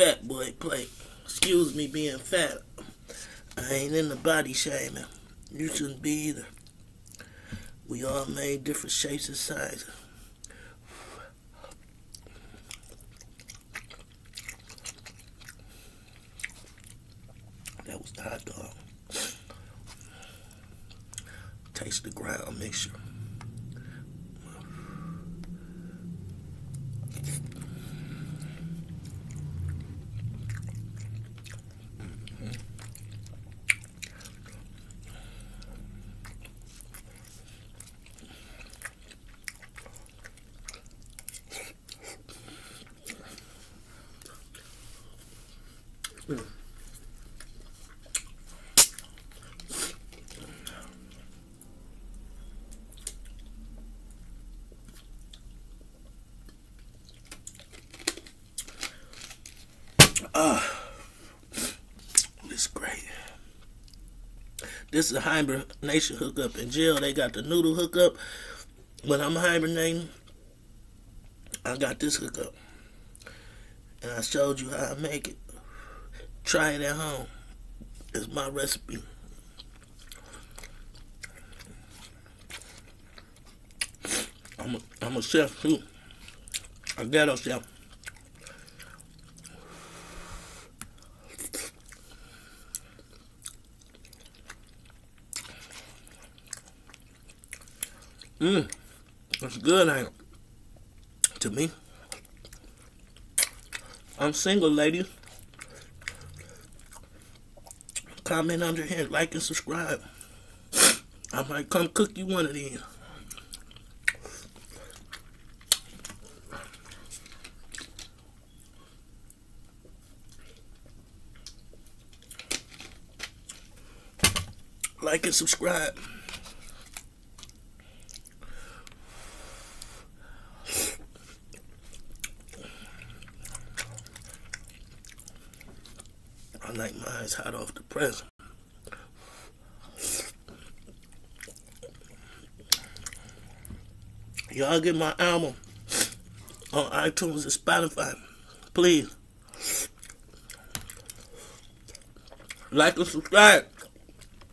fat boy plate. Excuse me being fat. I ain't in the body shaming. You shouldn't be either. We all made different shapes and sizes. That was the hot dog. Taste the ground mixture. Ah, this great. This is a hibernation hookup. In jail, they got the noodle hookup. When I'm hibernating, I got this hookup. And I showed you how I make it. Try it at home. It's my recipe. I'm a, I'm a chef too. A ghetto chef. Mmm, that's good, ain't it? To me. I'm single, ladies. Comment under here, like and subscribe. I might come cook you one of these. Like and subscribe. I like mine hot off the press. Y'all get my album on iTunes and Spotify. Please. Like and subscribe.